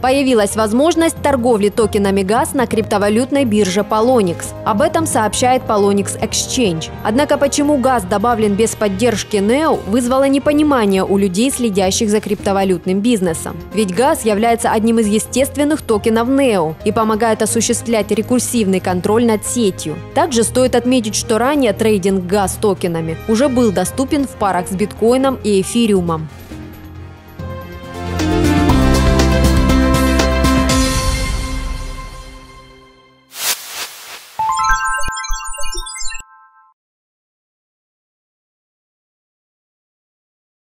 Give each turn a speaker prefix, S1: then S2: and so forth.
S1: Появилась возможность торговли токенами ГАЗ на криптовалютной бирже Polonix. Об этом сообщает Polonix Exchange. Однако почему газ добавлен без поддержки NEO вызвало непонимание у людей, следящих за криптовалютным бизнесом. Ведь газ является одним из естественных токенов NEO и помогает осуществлять рекурсивный контроль над сетью. Также стоит отметить, что ранее трейдинг газ токенами уже был доступен в парах с биткоином и эфириумом.